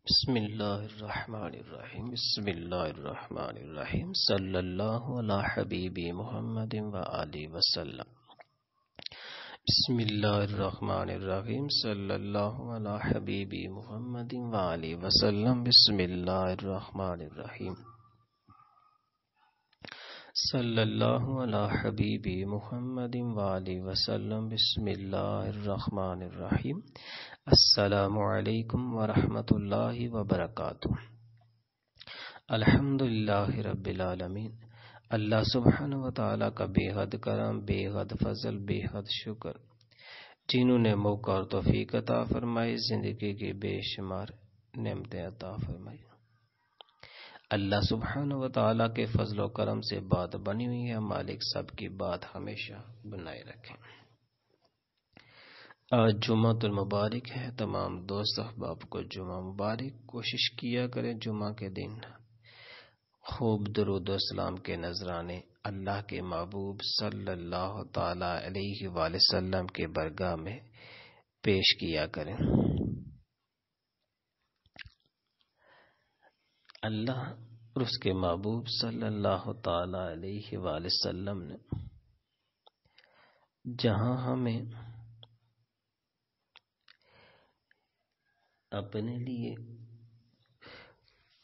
बिस्मिल्लाहिर्रहमानिर्रहीम बिस्मिल्लाहिर्रहमानिर्रहीम, सल्लल्लाहु अला हबीबी मुहम्मद व आलि वसल्लम। बिस्मिल्लाहिर्रहमानिर्रहीम, सल्लल्लाहु अला हबीबी मुहम्मद व आलि वसल्लम, बिस्मिल्लाहिर्रहमानिर्रहीम। सल्लल्लाहु अला हबीबी मुहम्मद व आलि वसल्लम। बिस्मिल्लाहिर्रहमानिर्रहीम। अस्सलामु अलैकुम व रहमतुल्लाहि व बरकातुहू। अल्हम्दुलिल्लाहि रब्बिल आलमीन। अल्लाह सुब्हानहु व का बेहद करम, बेहद फजल, बेहद शुक्र। जिन्होंने मौका और तौफीक अता फरमाई, ज़िंदगी की बेशुमार नेमतें अता फरमाई। अल्लाह सुबहान व ताला के फजल करम से बात बनी हुई है। मालिक सब की बात हमेशा बनाए रखें। आज जुमातुल मुबारक है। तमाम दोस्त अहबाब को जुमा मुबारक। कोशिश किया करें जुमा के दिन। खूब दरुद सलाम के नजराने अल्लाह के महबूब अलैहि वसल्लम के बरगाह में पेश किया करें। अल्लाह और उसके महबूब सल्लल्लाहु अलैहि वसल्लम ने, जहाँ हमें अपने लिए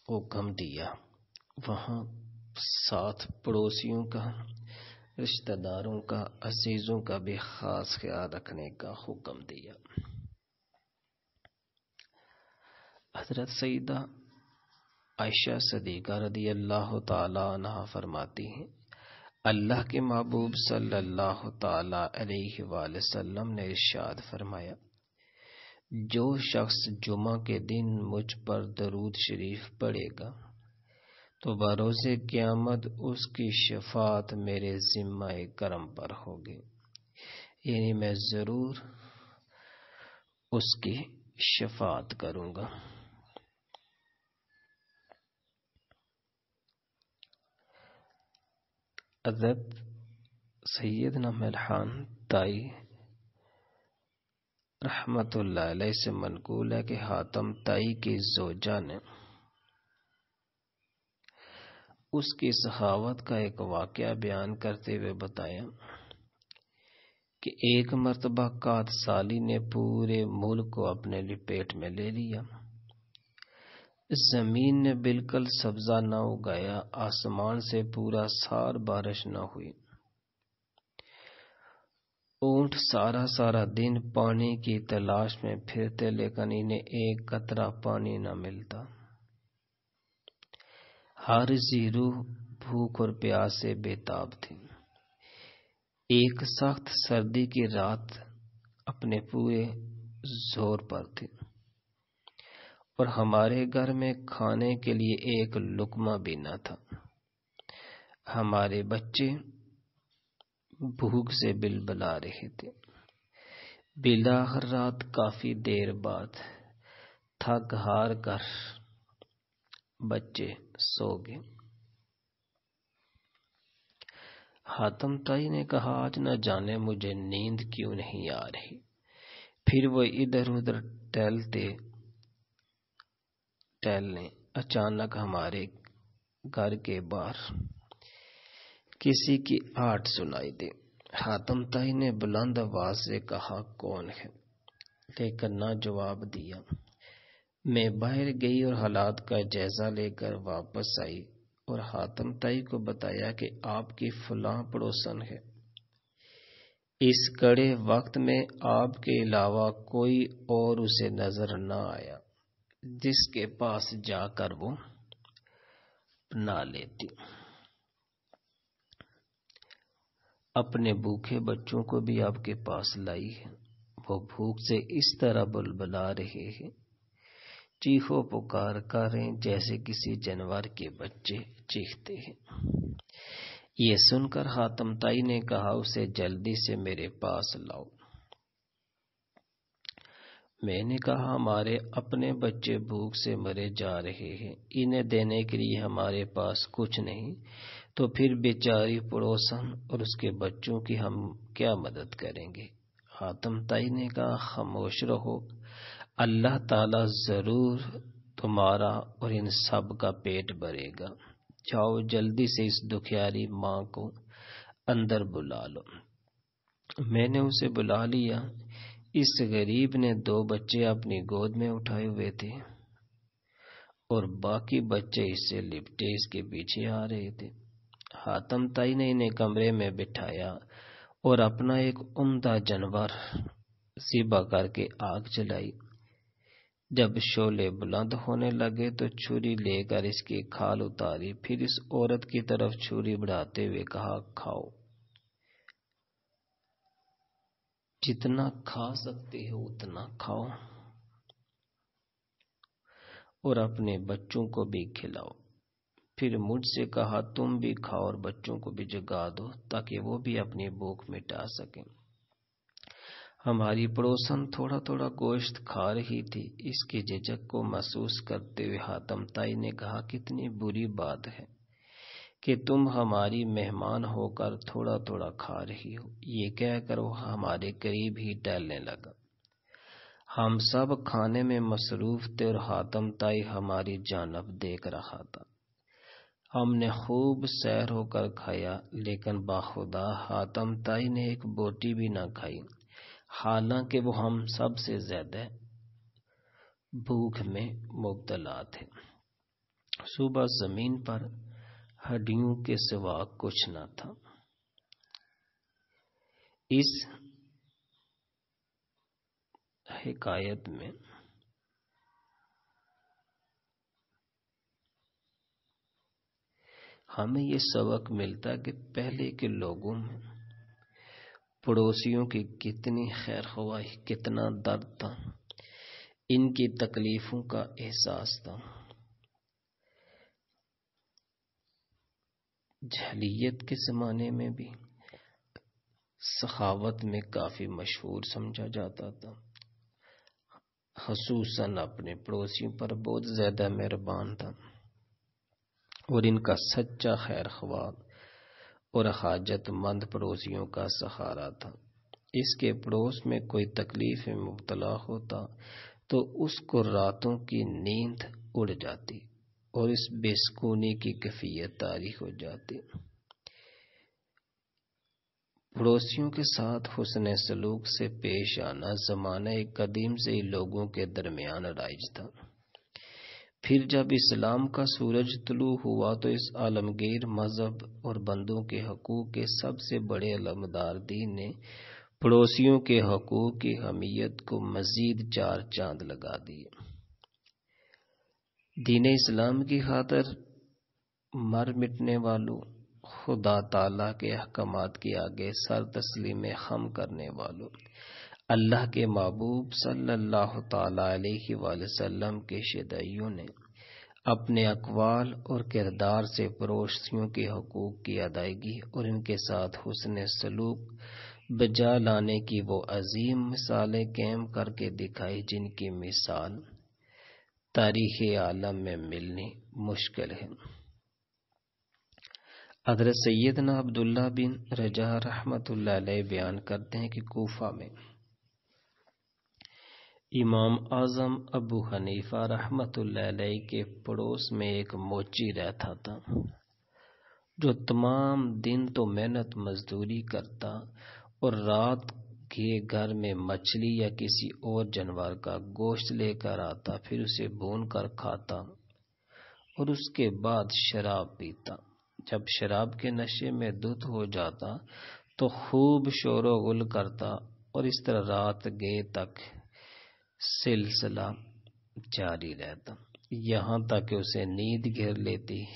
हुक्म दिया, वहाँ साथ पड़ोसियों का, रिश्तेदारों का, अजीजों का भी खास ख्याल रखने का हुक्म दिया। हज़रत सईदा आयशा सदीका रदी अल्लाह तहा फरमाती हैं, अल्लाह के महबूब सल्लल्लाहु अलैहि वसल्लम ने इरशाद फरमाया, जो शख्स जुमा के दिन मुझ पर दरूद शरीफ पढ़ेगा तो बरोज़ क़यामत उसकी शफात मेरे ज़िम्मा करम पर होगी। यानी मैं ज़रूर उसकी शफात करूँगा। हज़रत सैयद नमलहान ताई, रहमतुल्लाह से मनकूल है कि हातम ताई की जोजा ने उसकी सहावत का एक वाक्य बयान करते हुए बताया कि एक मरतबा कात साली ने पूरे मुल्क को अपने लिपेट में ले लिया। ज़मीन ने बिल्कुल सब्जा न उगाया, आसमान से पूरा सार बारिश न हुई। ऊँट सारा सारा दिन पानी की तलाश में फिरते, लेकिन इन्हें एक कतरा पानी न मिलता। हर जीरू भूख और प्यास से बेताब थी। एक सख्त सर्दी की रात अपने पूरे ज़ोर पर थी। और हमारे घर में खाने के लिए एक लुकमा भी न था। हमारे बच्चे भूख से बिल बला रहे थे। बिला रात काफ़ी देर बाद थक हार कर बच्चे सो गए। हातम ताई ने कहा, आज न जाने मुझे नींद क्यों नहीं आ रही? फिर वो इधर उधर टहलते टहलने अचानक हमारे घर के बाहर किसी की आट सुनाई दी। हातम ताई ने बुलंद आवाज़ से कहा, कौन है? लेकिन ना जवाब दिया। मैं बाहर गई और हालात का जायजा लेकर वापस आई और हातम ताई को बताया कि आपकी फलां पड़ोसन है। इस कड़े वक्त में आपके अलावा कोई और उसे नज़र न आया। जिसके पास जाकर वो ना लेती। अपने भूखे बच्चों को भी आपके पास लाई है। वो भूख से इस तरह बुलबुला रहे हैं। चीखो पुकार करें जैसे किसी जानवर के बच्चे चीखते हैं। ये सुनकर हातम ताई ने कहा, उसे जल्दी से मेरे पास लाओ। मैंने कहा, हमारे अपने बच्चे भूख से मरे जा रहे हैं। इन्हें देने के लिए हमारे पास कुछ नहीं। तो फिर बेचारी पड़ोसन और उसके बच्चों की हम क्या मदद करेंगे? हातम ताई ने कहा, खामोश रहो। अल्लाह ताला ज़रूर तुम्हारा और इन सब का पेट भरेगा। जाओ, जल्दी से इस दुखियारी माँ को अंदर बुला लो। मैंने उसे बुला लिया। इस गरीब ने दो बच्चे अपनी गोद में उठाए हुए थे और बाकी बच्चे इससे लिपटे इसके पीछे आ रहे थे। हातम ताई ने इन्हें कमरे में बिठाया और अपना एक उम्दा जानवर सीबा करके आग जलाई। जब शोले बुलंद होने लगे तो छुरी लेकर इसकी खाल उतारी, फिर इस औरत की तरफ़ छुरी बढ़ाते हुए कहा, खाओ। जितना खा सकते हो, उतना खाओ। और अपने बच्चों को भी खिलाओ। फिर मुझसे कहा, तुम भी खाओ और बच्चों को भी जगा दो, ताकि वो भी अपनी भूख मिटा सके। हमारी पड़ोसन थोड़ा थोड़ा गोश्त खा रही थी। इसके झिझक को महसूस करते हुए हातम ताई ने कहा, कितनी बुरी बात है। कि तुम हमारी मेहमान होकर थोड़ा थोड़ा खा रही हो। ये कहकर वो हमारे करीब ही टहलने लगा। हम सब खाने में मसरूफ थे और हातम ताई हमारी जानब देख रहा था। हमने खूब सैर होकर खाया, लेकिन बाखुदा हातम ताई ने एक बोटी भी ना खाई। हालाँकि वो हम सबसे ज़्यादा भूख में मुबतला थे। सुबह ज़मीन पर हड्डियों के सिवा कुछ न था। इस हिकायत में हमें ये सबक मिलता कि पहले के लोगों में पड़ोसियों की कितनी खैर ख्वाही कितना दर्द था, इनकी तकलीफों का एहसास था। जहलीत के ज़माने में भी सखावत में काफ़ी मशहूर समझा जाता था। खसूसन अपने पड़ोसियों पर बहुत ज़्यादा मेहरबान था और इनका सच्चा खैर ख्वाब और हाजतमंद पड़ोसियों का सहारा था। इसके पड़ोस में कोई तकलीफ़ में मुबतला होता तो उसको रातों की नींद उड़ जाती। और इस बेसकूनी की कैफियत तारी हो जाती। पड़ोसियों के साथ हुसन सलूक से पेश आना जमाना कदीम से ही लोगों के दरमियान राइज था। फिर जब इस्लाम का सूरज तुलू हुआ तो इस आलमगीर मज़हब और बंदों के हकूक के सबसे बड़े अलमदार दीन ने पड़ोसियों के हकूक की हमीयत को मजीद चार चाँद लगा दिए। दीन इस्लाम की खातर मर मिटने वालों, खुदा ताला के अहकाम के आगे सर तस्लीम खम करने वालों। अल्लाह के महबूब सल्लल्लाहु अलैहि वसल्लम के शदइयों ने अपने अकवाल और किरदार से पड़ोसियों के हकूक की अदायगी और इनके साथ हुसन सलूक, बजा लाने की वो अजीम मिसालें कैम करके दिखाई जिनकी मिसाल तारीख आलम में मिलनी मुश्किल है। हज़रत सैदना अब्दुल्ला बिन रजा रहमत बयान करते हैं कि कोफा में इमाम आज़म अबू हनीफा रहमत के पड़ोस में एक मोची रहता था, जो तमाम दिन तो मेहनत मजदूरी करता और रात के घर में मछली या किसी और जानवर का गोश्त लेकर आता, फिर उसे भून कर खाता और उसके बाद शराब पीता। जब शराब के नशे में दुत हो जाता तो खूब शोरो गुल करता और इस तरह रात गे तक सिलसिला जारी रहता। यहाँ तक उसे नींद घेर लेती।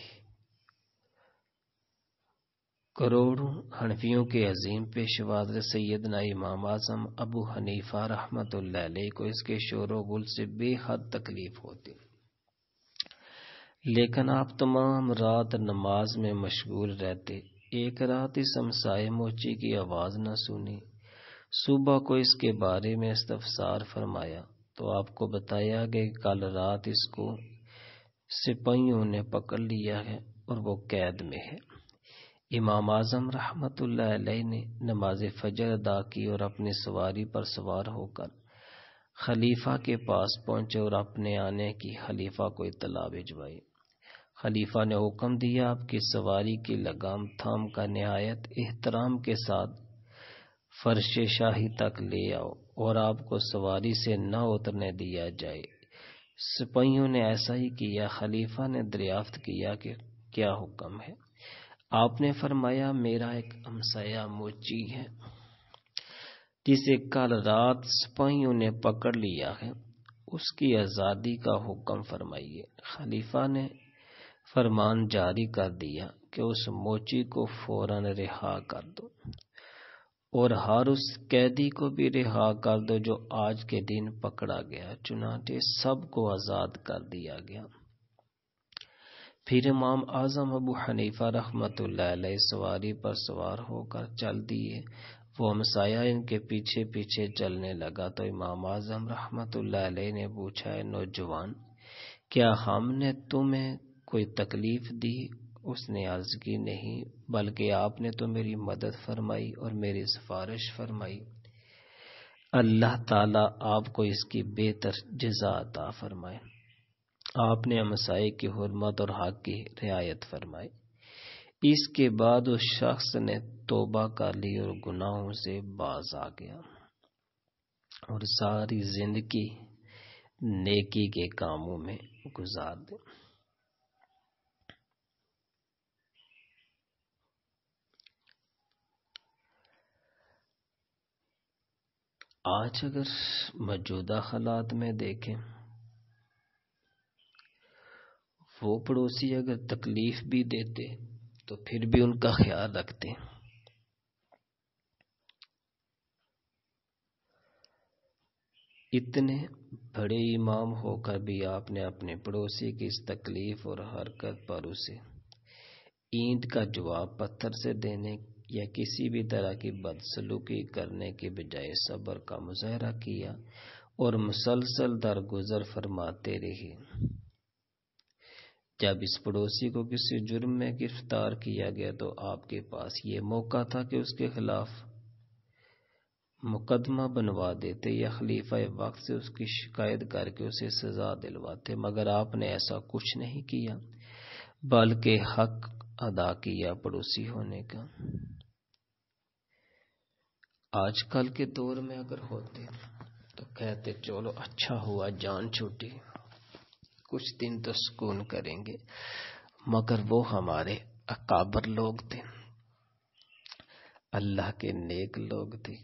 करोड़ों हनफियों के अजीम पेशवाज सैदना इमाम आज़म अबू हनीफा रहमत को इसके शोर गुल से बेहद तकलीफ़ होती। लेकिन आप तमाम रात नमाज़ में मशगूल रहते, एक रात इस हमसाए मोची की आवाज़ न सुनी। सुबह को इसके बारे में इस्तफसार फरमाया तो आपको बताया कि कल रात इसको सिपाहियों ने पकड़ लिया है और वो कैद में है। इमाम आज़म रहमत ने नमाज़ फजर अदा की और अपनी सवारी पर सवार होकर खलीफा के पास पहुँचे और अपने आने की खलीफा को इतला भिजवाई। खलीफा ने हुक्म दिया, आपकी सवारी की लगाम थाम का नहायत एहतराम के साथ फर्श शाही तक ले आओ और आपको सवारी से न उतरने दिया जाए। सिपाहियों ने ऐसा ही किया, खलीफा ने दरियाफ्त किया कि क्या हुक्म है। आपने फरमाया, मेरा एक हमसाया मोची है, जिसे कल रात सिपाहियों ने पकड़ लिया है। उसकी आज़ादी का हुक्म फरमाइए। खलीफा ने फरमान जारी कर दिया कि उस मोची को फ़ौरन रिहा कर दो और हर उस कैदी को भी रिहा कर दो जो आज के दिन पकड़ा गया। चुनाचे सबको आज़ाद कर दिया गया। फिर इमाम आज़म अबू हनीफा रहमत सवारी पर सवार होकर चल दिए। वो हमसाया इनके पीछे पीछे चलने लगा। तो इमाम आज़म रहमत ने पूछा है नौजवान, क्या हमने तुम्हें कोई तकलीफ़ दी? उसने अर्ज़ की, नहीं, बल्कि आपने तो मेरी मदद फरमाई और मेरी सिफारिश फरमाई। अल्लाह ताला आपको इसकी बेहतर जजा अता फरमाए। आपने हमसाए की हरमत और हक की रियायत फरमाई। इसके बाद उस शख्स ने तोबा कर ली और गुनाहों से बाज आ गया और सारी ज़िंदगी नेकी के कामों में गुजार दे। आज अगर मौजूदा हालात में देखें वो पड़ोसी अगर तकलीफ़ भी देते तो फिर भी उनका ख्याल रखते इतने बड़े इमाम होकर भी आपने अपने पड़ोसी की इस तकलीफ़ और हरकत पर उसे ईंट का जवाब पत्थर से देने या किसी भी तरह की बदसलूकी करने के बजाय सब्र का मुजाहरा किया और मुसलसल दरगुजर फरमाते रहे। जब इस पड़ोसी को किसी जुर्म में गिरफ़्तार किया गया तो आपके पास ये मौका था कि उसके खिलाफ मुकदमा बनवा देते या खलीफा वक्त से उसकी शिकायत करके उसे सजा दिलवाते, मगर आपने ऐसा कुछ नहीं किया, बल्कि हक अदा किया पड़ोसी होने का। आजकल के दौर में अगर होते तो कहते, चलो अच्छा हुआ, जान छूटी। कुछ दिन तो सुकून करेंगे, मगर वो हमारे अकाबर लोग थे। अल्लाह के नेक लोग थे।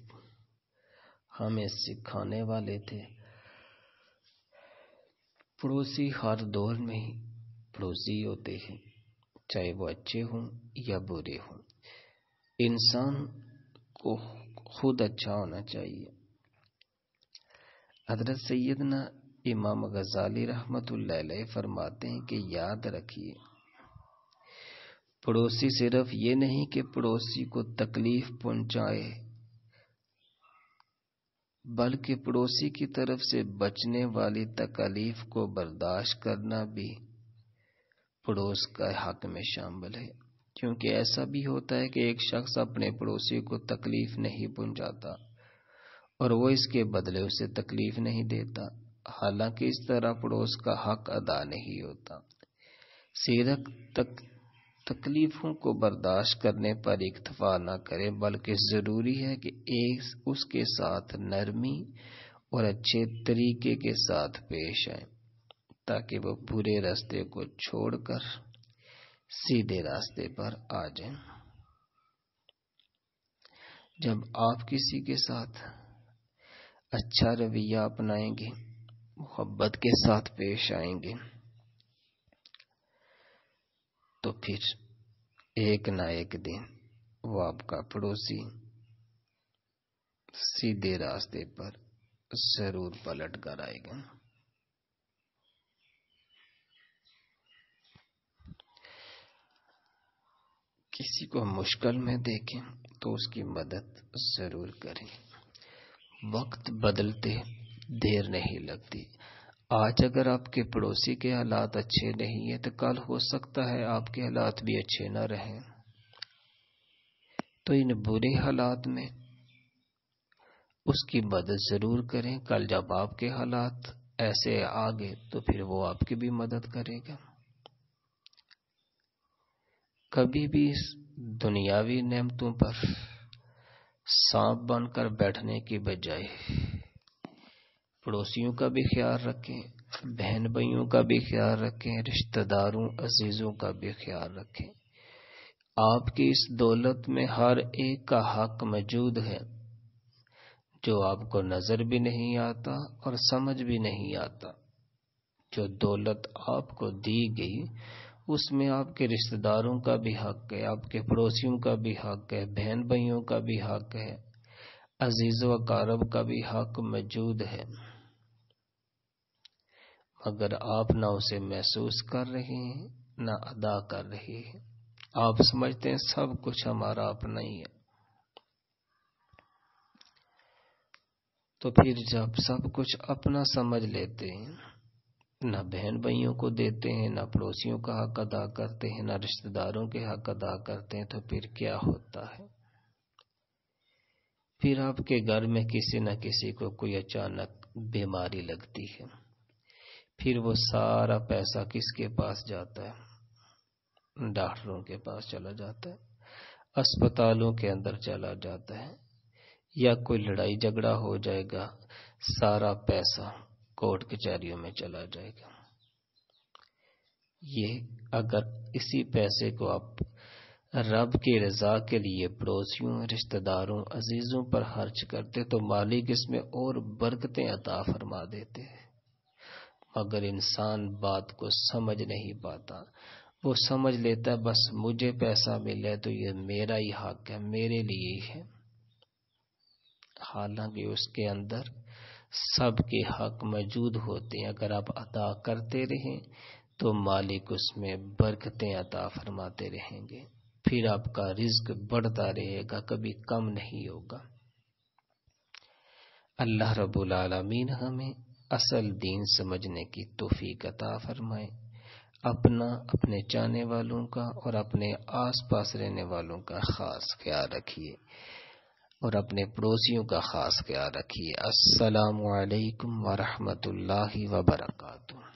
हमें सिखाने वाले थे। पड़ोसी हर दौर में ही पड़ोसी होते हैं, चाहे वो अच्छे हों या बुरे हों। इंसान को खुद अच्छा होना चाहिए। हज़रत सैदना इमाम गजाली रहमत फरमाते हैं कि याद रखिए, पड़ोसी सिर्फ़ ये नहीं कि पड़ोसी को तकलीफ़ पहुँचाए, बल्कि पड़ोसी की तरफ़ से बचने वाली तकलीफ़ को बर्दाश्त करना भी पड़ोस का हक में शामिल है। क्योंकि ऐसा भी होता है कि एक शख्स अपने पड़ोसी को तकलीफ़ नहीं पहुंचाता और वो इसके बदले उसे तकलीफ़ नहीं देता। हालाँकि इस तरह पड़ोस का हक अदा नहीं होता। सीरक तक, तकलीफों को बर्दाश्त करने पर इकतफा न करें, बल्कि ज़रूरी है कि एक उसके साथ नरमी और अच्छे तरीके के साथ पेश आए, ताकि वो बुरे रास्ते को छोड़कर सीधे रास्ते पर आ जाए। जब आप किसी के साथ अच्छा रवैया अपनाएँगे मोहब्बत के साथ पेश आएँगे। तो फिर एक ना एक दिन वो आपका पड़ोसी सीधे रास्ते पर ज़रूर पलट कर आएगा। किसी को मुश्किल में देखें तो उसकी मदद ज़रूर करें। वक्त बदलते देर नहीं लगती। आज अगर आपके पड़ोसी के हालात अच्छे नहीं है तो कल हो सकता है आपके हालात भी अच्छे ना रहें। तो इन बुरे हालात में उसकी मदद ज़रूर करें। कल जब आपके हालात ऐसे आगे तो फिर वो आपकी भी मदद करेगा। कभी भी दुनियावी नेमतों पर सांप बनकर बैठने की बजाय पड़ोसियों का भी ख्याल रखें बहन भाइयों का भी ख्याल रखें, रिश्तेदारों, अजीजों का भी ख्याल रखें। आपकी इस दौलत में हर एक का हक मौजूद है, जो आपको नज़र भी नहीं आता और समझ भी नहीं आता। जो दौलत आपको दी गई, उसमें आपके रिश्तेदारों का भी हक है, आपके पड़ोसियों का भी हक है बहन भाइयों का भी हक है, अज़ीज़ व कारब का भी हक मौजूद है। मगर आप ना उसे महसूस कर रहे हैं, ना अदा कर रहे हैं। आप समझते हैं सब कुछ हमारा अपना ही है। तो फिर जब सब कुछ अपना समझ लेते हैं, ना बहन भाइयों को देते हैं, ना पड़ोसियों का हक अदा करते हैं, ना रिश्तेदारों के हक अदा करते हैं तो फिर क्या होता है? फिर आपके घर में किसी न किसी को कोई अचानक बीमारी लगती है। फिर वो सारा पैसा किसके पास जाता है? डॉक्टरों के पास चला जाता है। अस्पतालों के अंदर चला जाता है। या कोई लड़ाई झगड़ा हो जाएगा, सारा पैसा कोर्ट कचहरियों में चला जाएगा। ये अगर इसी पैसे को आप रब की रजा के लिए पड़ोसियों, रिश्तेदारों, अजीजों पर खर्च करते तो मालिक इसमें और बरकतें अता फरमा देते हैं। मगर इंसान बात को समझ नहीं पाता, वो समझ लेता है, बस मुझे पैसा मिले तो ये मेरा ही हक है, मेरे लिए ही है। हालाँकि उसके अंदर सबके हक मौजूद होते हैं। अगर आप अदा करते रहें तो मालिक उसमें बरकतें अता फरमाते रहेंगे। फिर आपका रिज्क बढ़ता रहेगा, कभी कम नहीं होगा। अल्लाह रबुल आलमीन हमें असल दीन समझने की तोफीक अता फरमाए। अपना अपने चाहने वालों का और अपने आस पास रहने वालों का खास ख्याल रखिए और अपने पड़ोसियों का खास ख्याल रखिए। असलकम वरहमतुल्लाहि वबरकातुहू।